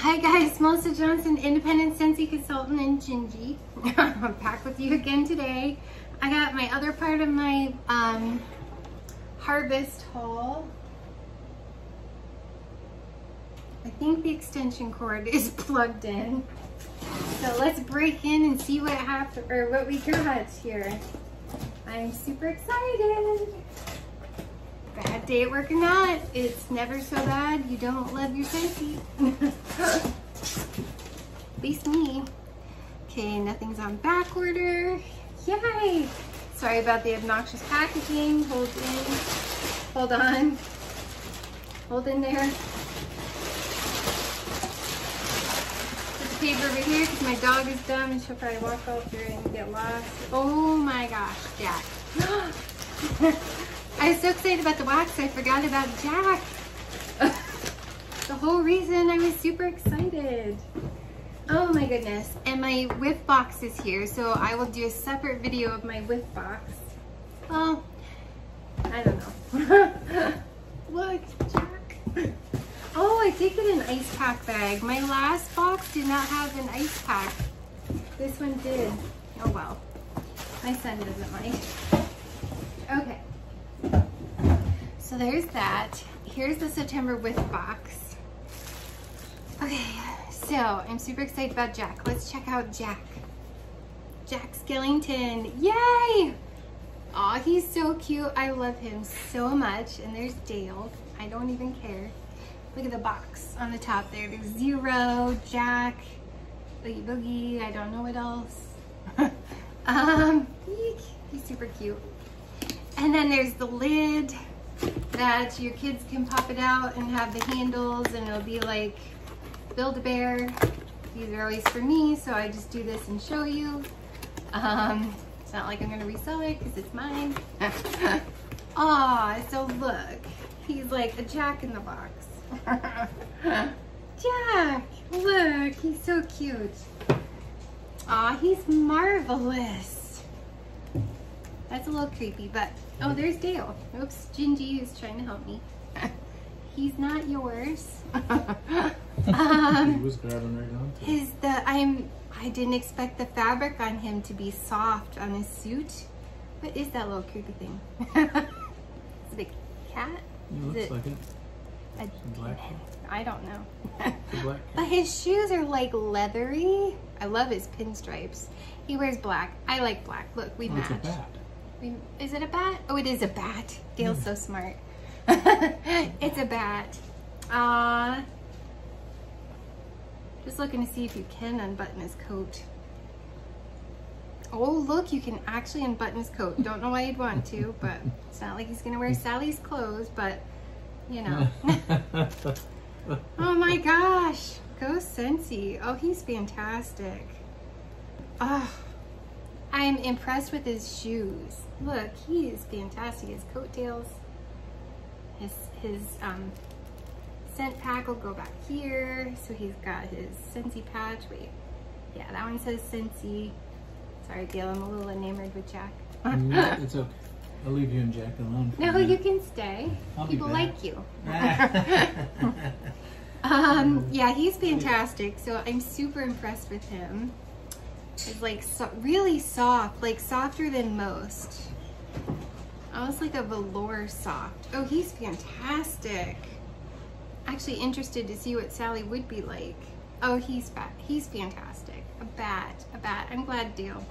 Hi guys, Melissa Johnson, independent Scentsy consultant in Gingy. I'm back with you again today. I got my other part of my um, harvest haul. I think the extension cord is plugged in. So let's break in and see what happened or what we got here. I'm super excited. Bad day at work or not, it's never so bad you don't love your Scentsy. At least me. Okay, nothing's on back order. Yay! Sorry about the obnoxious packaging. Hold in. Hold on. Hold in there. Paper over here because my dog is dumb and she'll probably walk through and get lost. Oh my gosh, Jack. I was so excited about the wax, I forgot about Jack. the whole reason I was super excited. Oh my goodness. And my whiff box is here, so I will do a separate video of my whiff box. Well, I don't know. Look, Jack. Oh, I did get an ice pack bag. My last box did not have an ice pack. This one did. Oh well. My son doesn't mind. Okay. So there's that. Here's the September whiff box. Okay, so I'm super excited about Jack. Let's check out Jack. Jack Skellington, yay! Aw, he's so cute. I love him so much. And there's Dale. I don't even care. Look at the box on the top there. There's Zero, Jack, Oogie Boogie, I don't know what else. um, he's super cute. And then there's the lid that your kids can pop it out and have the handles and it'll be like Build-A-Bear. These are always for me, so I just do this and show you. Um, it's not like I'm gonna resell it because it's mine. Aw, so look. He's like a jack in the box. Jack, look, he's so cute. Aw, he's marvelous. That's a little creepy, but oh, there's Dale. Oops, Gingy is trying to help me. He's not yours. um, he was grabbing right onto it. his the I'm I didn't expect the fabric on him to be soft on his suit. What is that little creepy thing? is it a cat? It Is looks it like it. a black demon? I don't know. The black But his shoes are like leathery. I love his pinstripes. He wears black. I like black. Look, we Oh, it's a match. We, is it a bat? Oh, it is a bat. Dale's so smart. it's a bat. Uh, just looking to see if you can unbutton his coat. Oh, look, you can actually unbutton his coat. Don't know why you'd want to, but it's not like he's gonna wear Sally's clothes, but you know. oh my gosh, go Scentsy. Oh, he's fantastic. Oh, I'm impressed with his shoes. Look, he is fantastic. His coattails, his his um, scent pack will go back here. So he's got his Scentsy patch. Wait, yeah, that one says Scentsy. Sorry, Gail, I'm a little enamored with Jack. It's okay. I'll leave you and Jack alone. No, you can stay. I'll People like you. um, yeah, he's fantastic. So I'm super impressed with him. It's like so, really soft, like softer than most. Almost like a velour soft. Oh, he's fantastic. Actually interested to see what Sally would be like. Oh, he's fat. He's fantastic. A bat, a bat. I'm glad Dale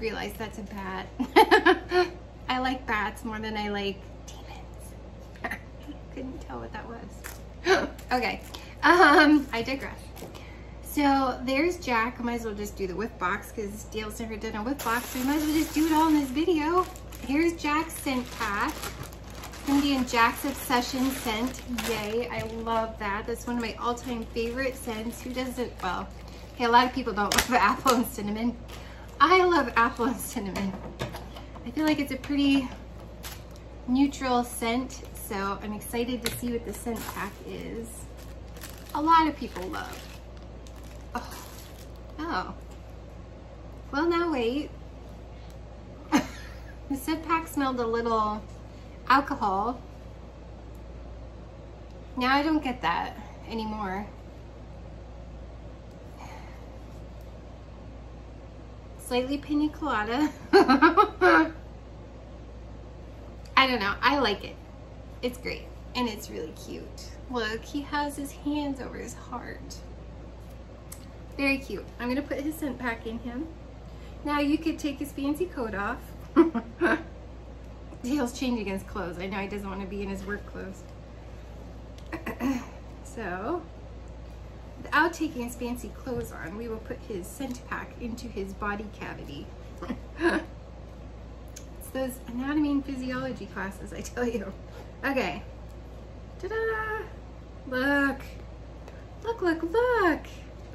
realized that's a bat. I like bats more than I like demons. Couldn't tell what that was. okay, um, I digress. So there's Jack. I might as well just do the whiff box because Dale's never done a whiff box. So we might as well just do it all in this video. Here's Jack's scent pack. Cindy and Jack's Obsession scent. Yay, I love that. That's one of my all-time favorite scents. Who doesn't? Well, okay, a lot of people don't love apple and cinnamon. I love apple and cinnamon. I feel like it's a pretty neutral scent, so I'm excited to see what the scent pack is. A lot of people love. Oh. oh. Well, now wait. the scent pack smelled a little alcohol. Now I don't get that anymore. Slightly pina colada. I don't know. I like it. It's great. And it's really cute. Look, he has his hands over his heart. Very cute. I'm to put his scent pack in him. Now you could take his fancy coat off. Dale's changing his clothes. I know he doesn't want to be in his work clothes. so, without taking his fancy clothes on, we will put his scent pack into his body cavity. it's those anatomy and physiology classes, I tell you. Okay. Ta-da! Look. Look, look, look.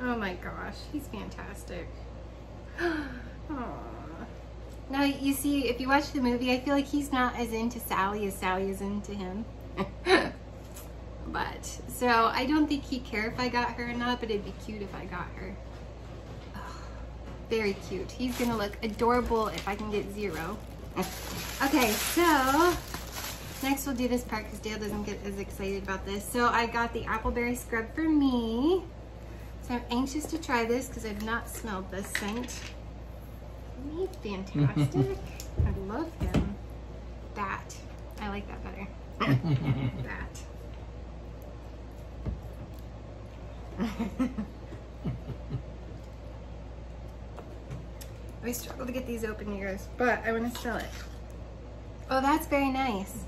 Oh my gosh, he's fantastic. Now, you see, if you watch the movie, I feel like he's not as into Sally as Sally is into him. but, so I don't think he'd care if I got her or not, but it'd be cute if I got her. Oh, very cute. He's gonna look adorable if I can get zero. okay, so next we'll do this part because Dale doesn't get as excited about this. So I got the Appleberry Scrub for me. So I'm anxious to try this because I've not smelled this scent. He's fantastic. I love him. That. I like that better. that. I struggle to get these open, you guys, but I want to sell it. Oh, that's very nice.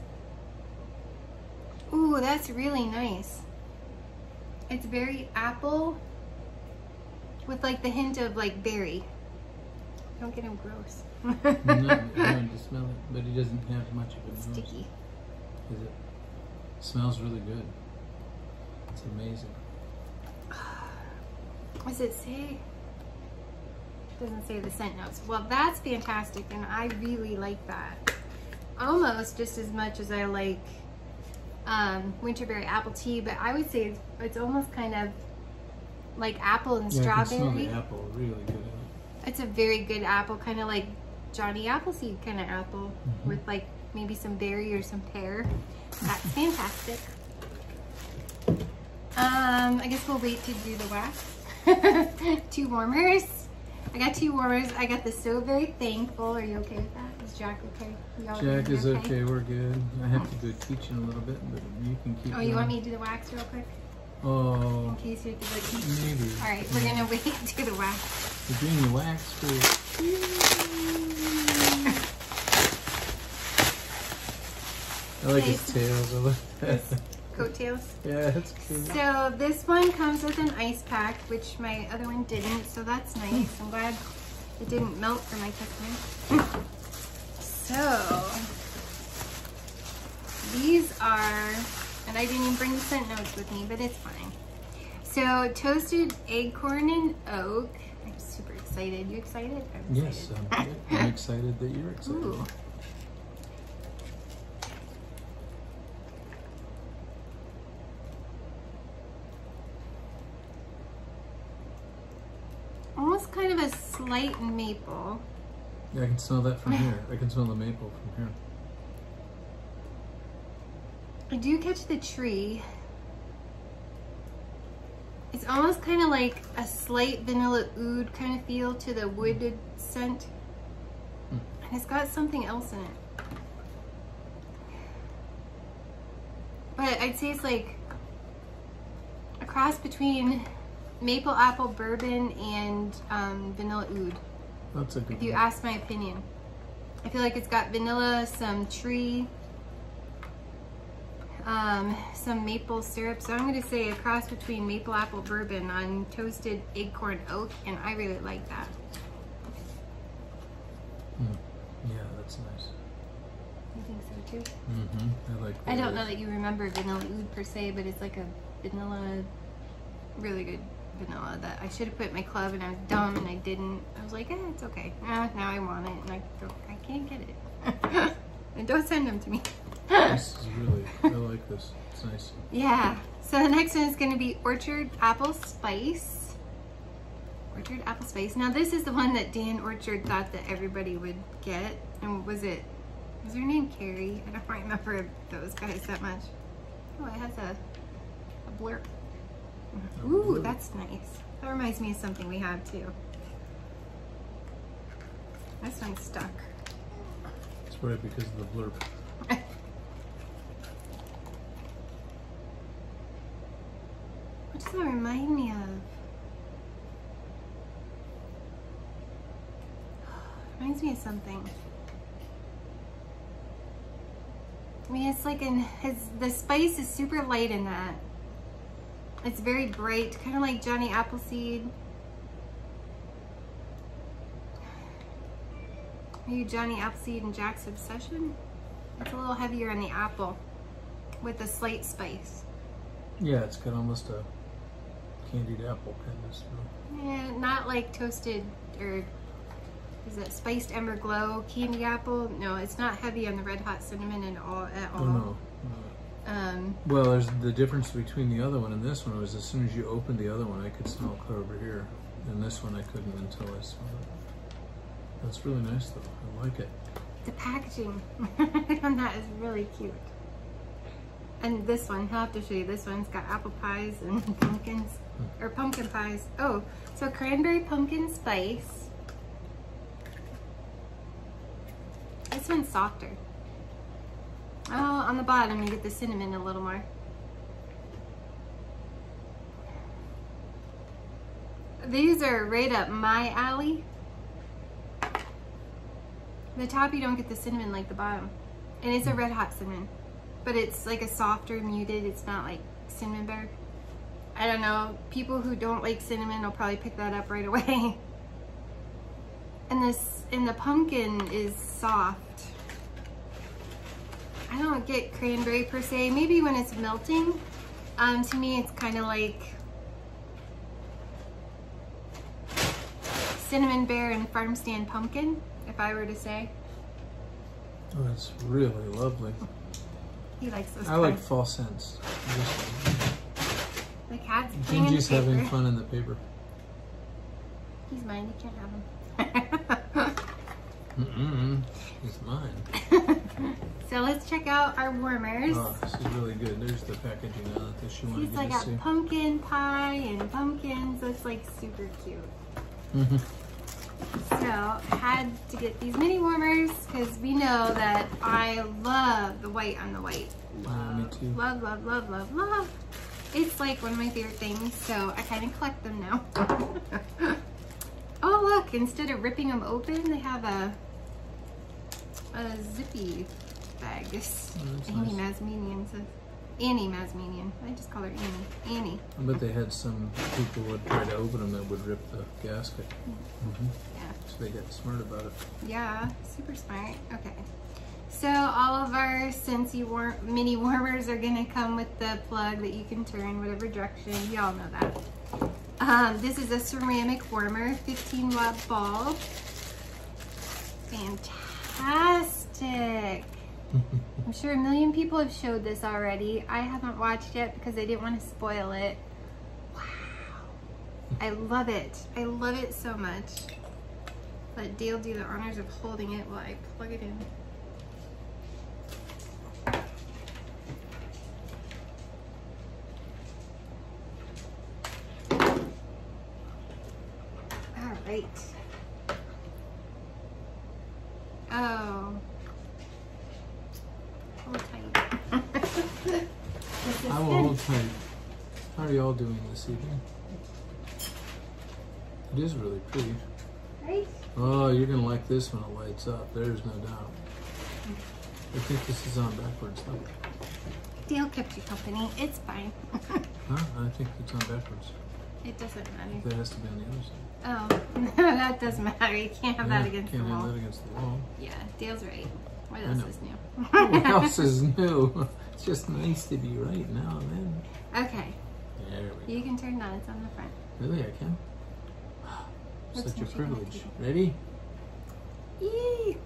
Ooh, that's really nice. It's very apple with like the hint of like berry. Don't get him gross. no, I to smell it, but he doesn't have much of it. It's sticky. Is it? Smells really good. It's amazing. What does it say? It doesn't say the scent notes. Well, that's fantastic, and I really like that. Almost just as much as I like um, winterberry apple tea, but I would say it's, it's almost kind of like apple and yeah, strawberry. I can smell the apple really good. It's a very good apple, kind of like Johnny Appleseed kind of apple mm -hmm. with like maybe some berry or some pear. That's fantastic. Um, I guess we'll wait to do the wax. two warmers. I got two warmers. I got the So Very Thankful. Are you okay with that? Is Jack okay? Jack is okay? okay? We're good. I have to go teaching a little bit, but you can keep Oh, you want me to do the wax real quick? Oh. In case you have to Maybe. All right, we're going to wait to do the wax. We're doing the wax first. I like his tails. I that. Coattails? Yeah, that's cute. So this one comes with an ice pack, which my other one didn't, so that's hmm. nice. I'm glad it didn't melt for my customer. so, these are, and I didn't even bring the scent notes with me, but it's fine. So, toasted acorn and oak. I'm super excited. You excited? I'm yes, excited. I'm, I'm excited that you're excited. Ooh. almost kind of a slight maple. Yeah, I can smell that from here. I can smell the maple from here. I do catch the tree. It's almost kind of like a slight vanilla oud kind of feel to the wooded scent. Hmm. And it's got something else in it. But I'd say it's like a cross between maple apple bourbon and um, vanilla oud. That's a good If you one. ask my opinion. I feel like it's got vanilla, some tree, um, some maple syrup. So I'm going to say a cross between maple apple bourbon on toasted acorn oak, and I really like that. Mm. Yeah, that's nice. You think so too? Mm-hmm. I like. I don't know that you remember vanilla oud per se, but it's like a vanilla, really good vanilla that I should have put in my club and I was dumb and I didn't. I was like, eh, it's okay. Eh, now I want it and I, I can't get it. and don't send them to me. This is really, I like this. It's nice. Yeah. So the next one is going to be Orchard Apple Spice. Orchard Apple Spice. Now this is the one that Dan Orchard thought that everybody would get. And was it, was her name Carrie? I don't remember those guys that much. Oh, it has a, a blurb. Ooh, that's nice. That reminds me of something we have too. This one's stuck. It's right because of the blurb. What does that remind me of? Reminds me of something. I mean, it's like in his, the spice is super light in that. It's very bright, kind of like Johnny Appleseed. Are you Johnny Appleseed and Jack's Obsession. It's a little heavier on the apple with a slight spice. Yeah, it's got almost a candied apple kind of smell. Yeah, not like toasted or is it spiced ember glow candy apple? No, it's not heavy on the red hot cinnamon at all. At all. Oh no. no. Um, Well, there's the difference between the other one and this one was as soon as you opened the other one, I could smell clear over here, and this one I couldn't until I smelled it. That's really nice though. I like it. the packaging on that is really cute. And this one, I'll have to show you. This one's got apple pies and pumpkins, or pumpkin pies. Oh, so cranberry pumpkin spice. This one's softer. Oh, on the bottom you get the cinnamon a little more. These are right up my alley. The top you don't get the cinnamon like the bottom. And it's a red hot cinnamon. But it's like a softer muted, it's not like cinnamon bear. I don't know, people who don't like cinnamon will probably pick that up right away. And this, and the pumpkin is soft. I don't get cranberry per se, maybe when it's melting. Um, to me it's kind of like cinnamon bear and farm stand pumpkin, if I were to say. Oh, it's really lovely. He likes those. I like fall scents. Cat's playing in the Gingy's having fun in the paper. He's mine. You can't have him. Mm-mm. It's mine. so let's check out our warmers. Oh, this is really good. There's the packaging on it that she wanted He's like to got see. pumpkin pie and pumpkins. It's like super cute. Mhm. So had to get these mini warmers because we know that I love the white on the white. Yeah, me too. love, love, love, love, love. It's like one of my favorite things, so I kind of collect them now. oh look, instead of ripping them open, they have a a zippy bag. This Oh, Annie nice. Masmenian says. Annie Masmenian. I just call her Annie. Annie. I bet they had some people would try to open them that would rip the gasket. hmm Yeah. So they got smart about it. Yeah, super smart. Okay. So all of our Scentsy war mini warmers are gonna come with the plug that you can turn whatever direction. Y'all know that. Um, this is a ceramic warmer, 15 watt bulb. Fantastic. I'm sure a million people have showed this already. I haven't watched yet because I didn't want to spoil it. Wow. I love it. I love it so much. Let Dale do the honors of holding it while I plug it in. All right. Oh. Hold tight. I will good. hold tight. How are y'all doing this evening? It is really pretty. Right? Oh, you're gonna like this when it lights up. There's no doubt. I think this is on backwards though. Dale kept you company. It's fine. Huh? I think it's on backwards. It doesn't matter. That has to be on the other side. Oh, no, that doesn't matter. You can't have that Yeah, against can't the have wall. that against the wall. Yeah, Dale's right. What else is new? what else is new? It's just nice to be right now and then. Okay, There we go. you can turn that. It's on the front. Really, I can? Let's Such a see what you can privilege. Ready? Yee!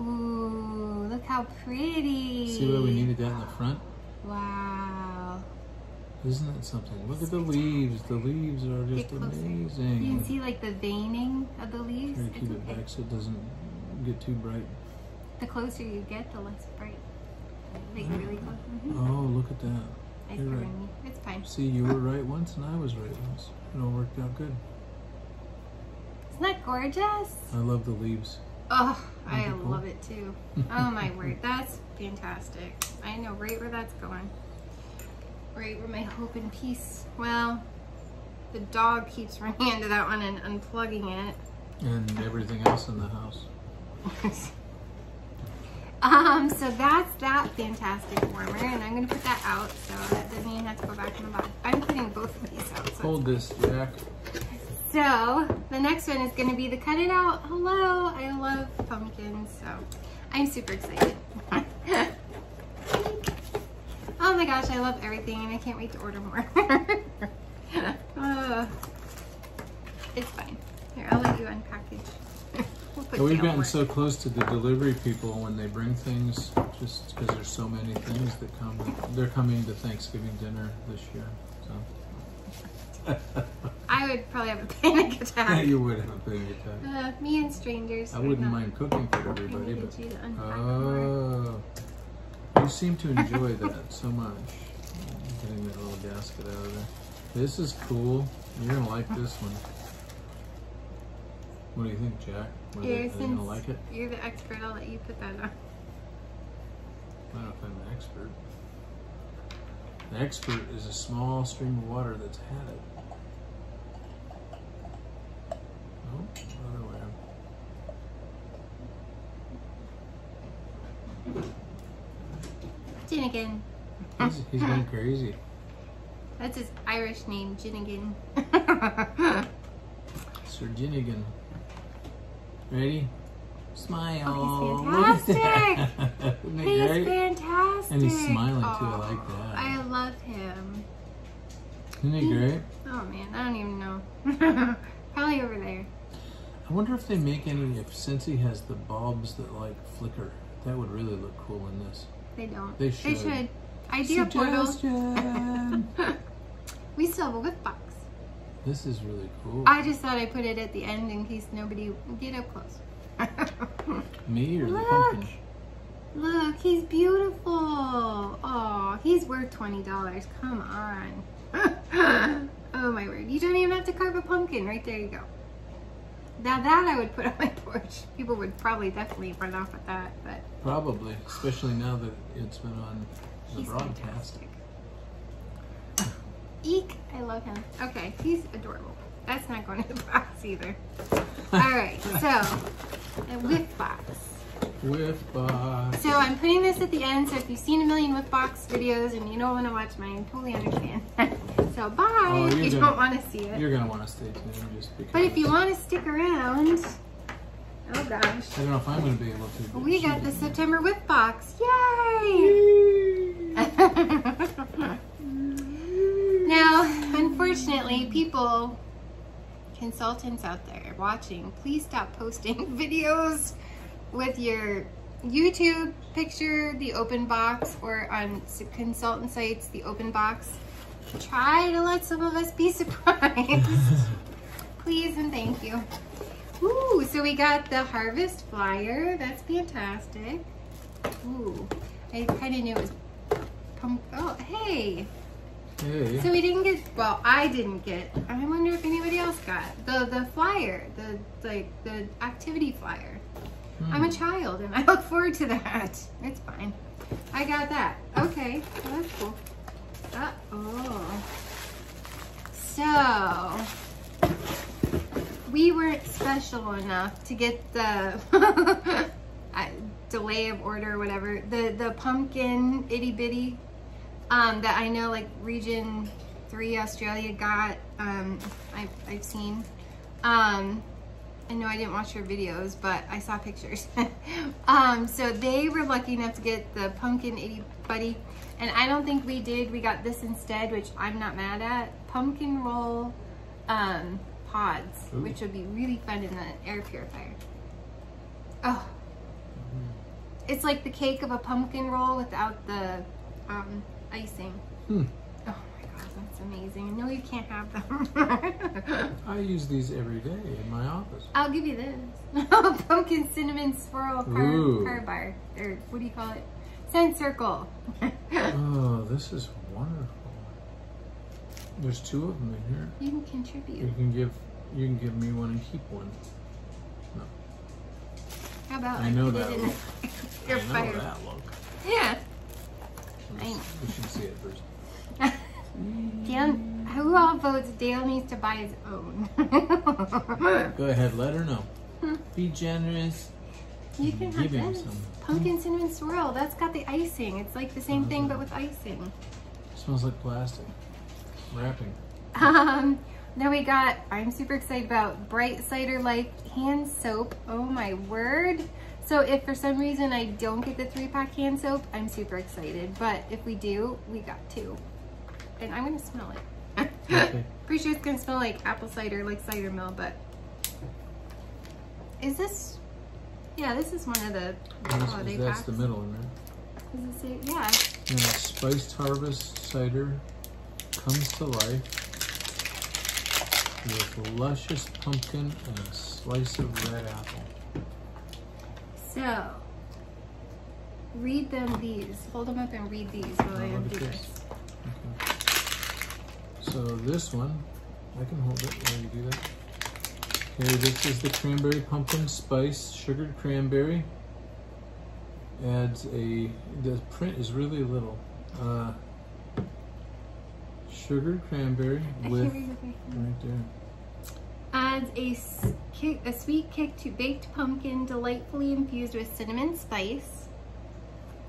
Ooh, look how pretty. See where we needed that in the front? Wow. Isn't that something? Look at the leaves. The leaves are just amazing. You can see like the veining of the leaves. Try to keep it back so it doesn't get too bright. The closer you get, the less bright. Like really close. Mhm. Oh, look at that. Nice You're right. me. It's fine. See, you were right once and I was right once. It all worked out good. Isn't that gorgeous? I love the leaves. Oh, I That'd be cool. love it too. Oh my word, that's fantastic. I know right where that's going. Right where my hope and peace. Well, the dog keeps running into that one and unplugging it. And everything else in the house. um, so that's that fantastic warmer, and I'm gonna put that out so that doesn't even have to go back in the box. I'm putting both of these out. So, Hold this, Jack. so the next one is gonna be the cut it out. Hello, I love pumpkins, so I'm super excited. oh my gosh, I love everything, and I can't wait to order more. Uh, it's fine. Here, I'll let you unpackage. we'll We've gotten so close to the delivery people when they bring things, just because there's so many things that come. They're coming to Thanksgiving dinner this year, so. I would probably have a panic attack. you would have a big attack. Uh, me and strangers. I would wouldn't mind cooking for everybody, but you to unpack more. You seem to enjoy that so much. Getting that little gasket out of there. This is cool. You're gonna like this one. What do you think, Jack? They, Here, they gonna like it? you're the expert, I'll let you put that on. I don't know if I'm an expert. The expert is a small stream of water that's had it. Oh, other way. Jinnigan. He's, he's going crazy. That's his Irish name, Jinnigan. Sir Ginnigan. Ready? Smile. Oh, he's it He's great? fantastic. And he's smiling, too. I like that. I love him. Isn't he great? Oh man, I don't even know. Probably over there. I wonder if they make any, if since he has the bulbs that like flicker, that would really look cool in this. They don't. They They should. should. Idea portal. We still have a whiff box. this is really cool. I just thought I put it at the end in case nobody get up close. Me or the Look. pumpkin? Look, he's beautiful. Oh, he's worth twenty dollars. Come on. oh my word! You don't even have to carve a pumpkin. Right there, you go. Now that I would put on my porch. People would probably definitely run off with that, but Probably, especially now that it's been on the he's broadcast. fantastic. Eek! I love him. Okay, he's adorable. That's not going in the box either. All right, so a whiff box. Whiff box. So I'm putting this at the end, so if you've seen a million whiff box videos and you don't want to watch mine, totally understand. So bye Oh, if you're gonna- don't want to see it. You're gonna want to stay tuned just because. But if you want to stick around, oh gosh. I don't know if I'm gonna be able to. We got the. September whiff box. Yay! now, unfortunately, people, consultants out there watching, please stop posting videos with your YouTube picture, the open box, or on consultant sites, the open box. Try to let some of us be surprised. please and thank you. Ooh, so we got the harvest flyer. That's fantastic. Ooh, I kind of knew it was pump. Oh, hey. Hey. So we didn't get. Well, I didn't get. I wonder if anybody else got the the flyer, the like the activity flyer. I'm a hmm. child and I look forward to that. It's fine. I got that. Okay, well, that's cool. Oh. So we weren't special enough to get the delay of order or whatever. The the pumpkin itty bitty um, that I know like region three Australia got. Um, I've, I've seen. Um, I know I didn't watch your videos, but I saw pictures. um, so they were lucky enough to get the pumpkin itty buddy, and I don't think we did. We got this instead, which I'm not mad at. Pumpkin roll um, pods, Ooh. which would be really fun in the air purifier. Oh, it's like the cake of a pumpkin roll without the um, icing. Hmm. Oh my god, that's amazing. No, you can't have them. I use these every day in my office. I'll give you this. pumpkin cinnamon swirl car, car bar. Or what do you call it? Scent circle. Oh, this is wonderful. There's two of them in here. you can contribute. You can give you can give me one and keep one. No. How about I know that look. air I know fryer? that look. Yeah. We should see it first. Dale, who all votes Dale needs to buy his own? Go ahead, let her know. Hmm. Be generous. You can have this. some. Pumpkin cinnamon swirl. That's got the icing. It's like the same thing but with icing. Smells like plastic. Wrapping. Um, then we got, I'm super excited about Bright Cider Life hand soap. Oh my word. So if for some reason I don't get the three pack hand soap, I'm super excited. But if we do, we got two. And I'm gonna smell it. Okay. Pretty sure it's gonna smell like apple cider, like cider mill, but is this, yeah, this is one of the That's, holiday that's packs. the middle one, right? Does it say, yeah. Yeah, spiced harvest cider comes to life with luscious pumpkin and a slice of red apple. So, read them these. Hold them up and read these while I Oh, undo this. this. Okay. So this one, I can hold it while you do that. Okay, this is the cranberry pumpkin spice sugared cranberry. Adds a, the print is really little. Uh, sugared cranberry with, can't read it right there. Adds a, kick, a sweet kick to baked pumpkin, delightfully infused with cinnamon spice.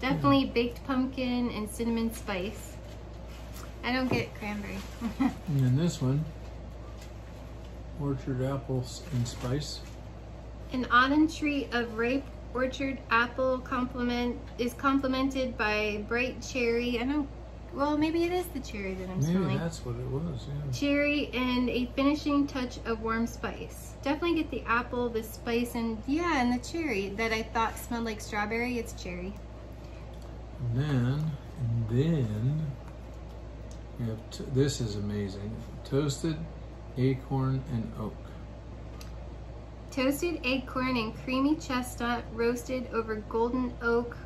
Definitely baked pumpkin and cinnamon spice. I don't get cranberry. And then this one, orchard apples and spice. An autumn tree of ripe orchard apple complement is complemented by bright cherry. I don't. Well, maybe it is the cherry that I'm Maybe smelling. that's what it was, yeah. Cherry and a finishing touch of warm spice. Definitely get the apple, the spice, and yeah, and the cherry that I thought smelled like strawberry. It's cherry. And then, and then, you have this is amazing. Toasted acorn and oak. Toasted acorn and creamy chestnut roasted over golden oak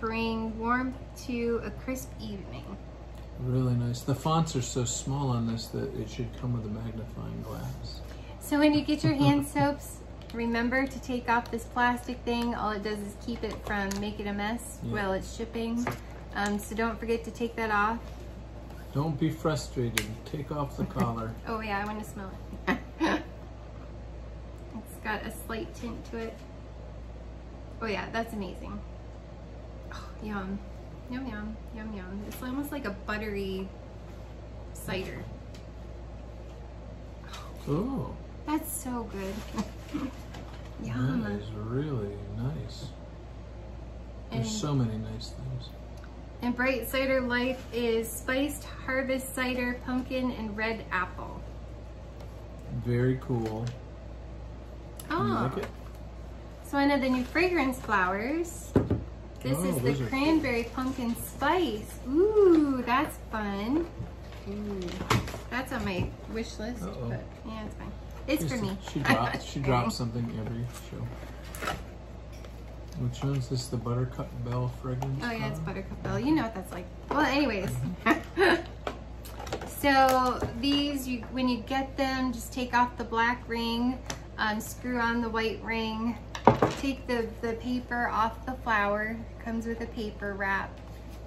bring warmth to a crisp evening. Really nice. The fonts are so small on this that it should come with a magnifying glass. So when you get your hand soaps, remember to take off this plastic thing. All it does is keep it from making a mess Yeah. while it's shipping. Um, so don't forget to take that off. Don't be frustrated. Take off the collar. Oh yeah, I want to smell it. it's got a slight tint to it. Oh yeah, that's amazing. Oh, yum. Yum yum. Yum yum. It's almost like a buttery cider. Oh, That's so good. yum. is really nice. And, There's so many nice things. And Bright Cider Life is spiced harvest cider, pumpkin, and red apple. Very cool. Oh, like so one of the new fragrance flowers. This Oh, is the cranberry pumpkin spice. Ooh, that's fun. Ooh, that's on my wish list, Uh-oh. but yeah, it's fine. It's for me. She drops. She drops something every show. Which one's this? The Buttercup Bell fragrance? Oh yeah, it's? Buttercup Bell. You know what that's like. Well, anyways. so these, you, when you get them, just take off the black ring, um, screw on the white ring, take the, the paper off the flower, comes with a paper wrap,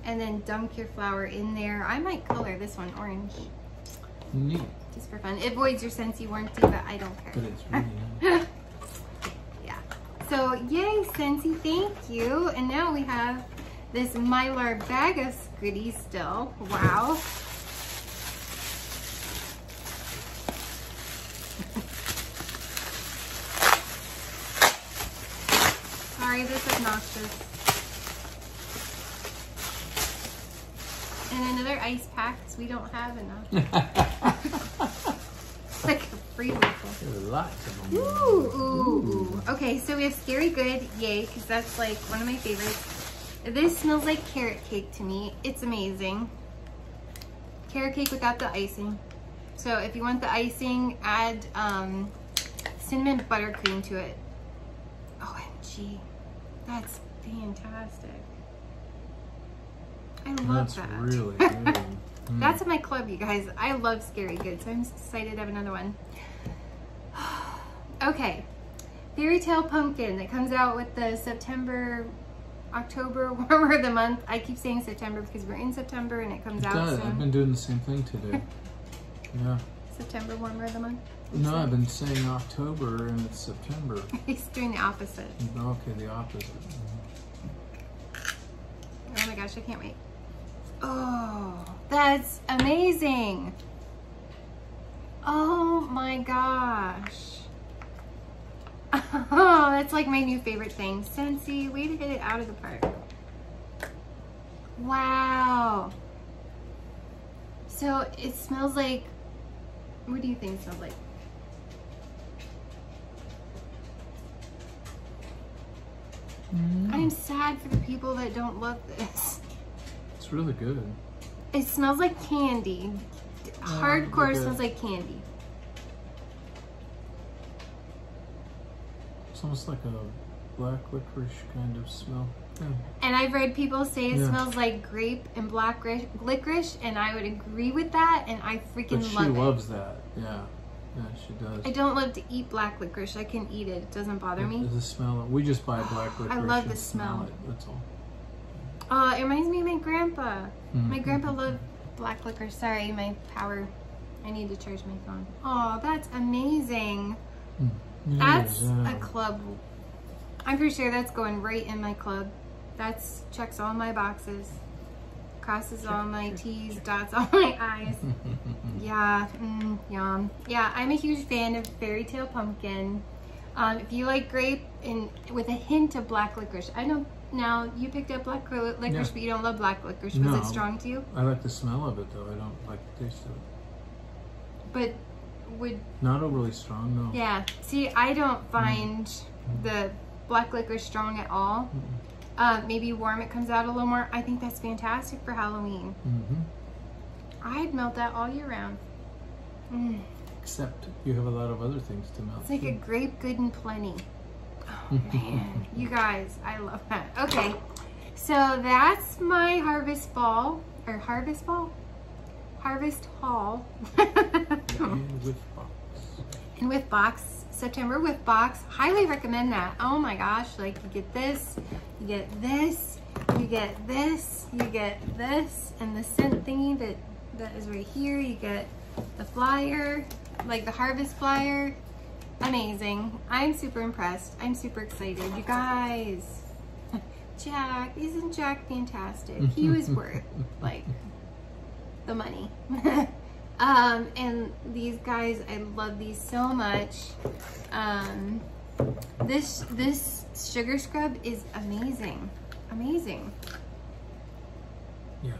and then dunk your flower in there. I might color this one orange, Neat, just for fun. It voids your Scentsy warranty, but I don't care. but it's really nice. So yay, Scentsy, thank you. And now we have this Mylar bag of goodies still. Wow. Sorry, this is obnoxious. And another ice pack, we don't have enough. like a free refill. Lots of them. Ooh, ooh, ooh. Okay, so we have Scary Good, yay, because that's like one of my favorites. This smells like carrot cake to me. It's amazing. Carrot cake without the icing. So if you want the icing, add um, cinnamon buttercream to it. OMG, that's fantastic. I love That's that. really good. Mm. That's at my club, you guys. I love Scary Good, so I'm excited to have another one. Okay, Fairy Tale Pumpkin that comes out with the September, October warmer of the month. I keep saying September because we're in September and it comes It out does. soon. I've been doing the same thing today. yeah. September warmer of the month. No, I've been saying October and it's September. He's doing the opposite. Okay, the opposite. Oh my gosh, I can't wait. Oh, that's amazing. Oh my gosh. Oh, that's like my new favorite thing. Scentsy, way to hit it out of the park. Wow. So it smells like, what do you think it smells like? Mm. I'm sad for the people that don't love this. It's really good. It smells like candy. Oh, Hardcore okay. smells like candy. It's almost like a black licorice kind of smell. Yeah. And I've read people say it Yeah. smells like grape and black licorice, and I would agree with that, and I freaking But love it. She loves that. Yeah. Yeah, she does. I don't love to eat black licorice. I can eat it. It doesn't bother me. The smell. We just buy black licorice. I love the smell. it. That's all. Oh, it reminds me of my grandpa. My Mhm. grandpa loved black licorice. Sorry, my power. I need to charge my phone. Oh, that's amazing. It That's a club. I'm pretty sure that's going right in my club. That's checks all my boxes, crosses all my T's, dots all my I's. Yeah, mm, yum. Yeah, I'm a huge fan of Fairy Tale Pumpkin. Um, if you like grape and with a hint of black licorice, I know now you picked up black licorice, Yeah. but you don't love black licorice. Was No. it strong to you? I like the smell of it though. I don't like the taste of it. But would Not overly strong, no. yeah. See, I don't Mm. find the black liquor strong at all. Uh, maybe warm it comes out a little more. I think that's fantastic for Halloween. hmm I'd melt that all year round. Mm. Except you have a lot of other things to melt. It's like a grape good and plenty. Oh man, you guys, I love that. Okay, so that's my harvest ball or harvest ball, harvest haul, And whiff box. and whiff box September whiff box. Highly recommend that. Oh my gosh, like you get this, you get this, you get this, you get this, and the scent thingy that that is right here. You get the flyer, like the harvest flyer. Amazing. I'm super impressed. I'm super excited. You guys. Jack, isn't Jack fantastic? He was worth like the money. um, and these guys, I love these so much. Um, this this sugar scrub is amazing, amazing. Yeah.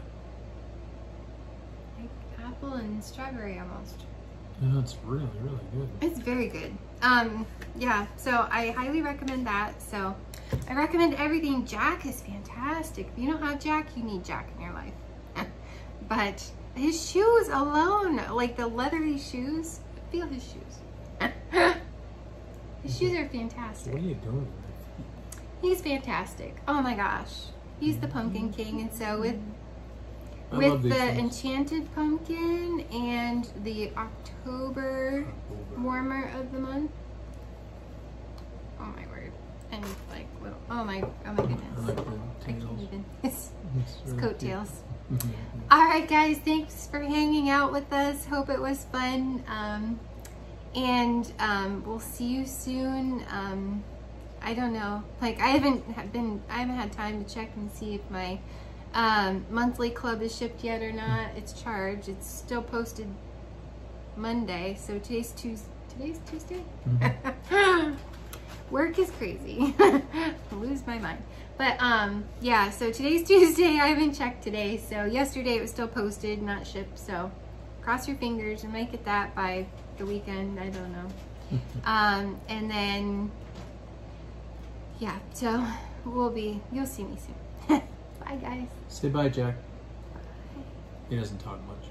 Like apple and strawberry almost. Yeah, it's really, really good. It's very good. Um, yeah, so I highly recommend that. So I recommend everything. Jack is fantastic. If you don't have Jack, you need Jack in your life. But his shoes alone, like the leathery shoes, feel his shoes. his shoes are fantastic. What are you doing? He's fantastic. Oh my gosh. He's the pumpkin king. And so with I with the things. enchanted pumpkin and the October warmer of the month. Oh my word. And like little oh my oh my I goodness. like the I can't even it's really coattails. Cute. Mhm. Alright guys, thanks for hanging out with us. Hope it was fun. Um and um we'll see you soon. Um I don't know. Like I haven't been I haven't had time to check and see if my um, monthly club is shipped yet or not. It's charged. It's still posted Monday. So today's Tuesday. Today's Tuesday? Work is crazy. Lose my mind. But um, yeah, so today's Tuesday. I haven't checked today. So yesterday it was still posted, not shipped. So cross your fingers and make it that by the weekend. I don't know. um, and then, yeah, so we'll be, you'll see me soon. Bye guys. Say bye, Jack. He doesn't talk much.